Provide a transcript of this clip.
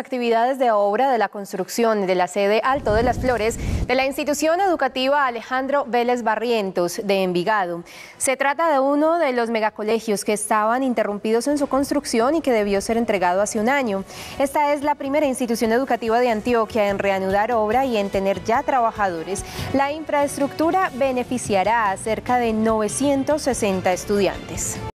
Actividades de obra de la construcción de la sede Alto de las Flores de la institución educativa Alejandro Vélez Barrientos de Envigado. Se trata de uno de los megacolegios que estaban interrumpidos en su construcción y que debió ser entregado hace un año. Esta es la primera institución educativa de Antioquia en reanudar obra y en tener ya trabajadores. La infraestructura beneficiará a cerca de 960 estudiantes.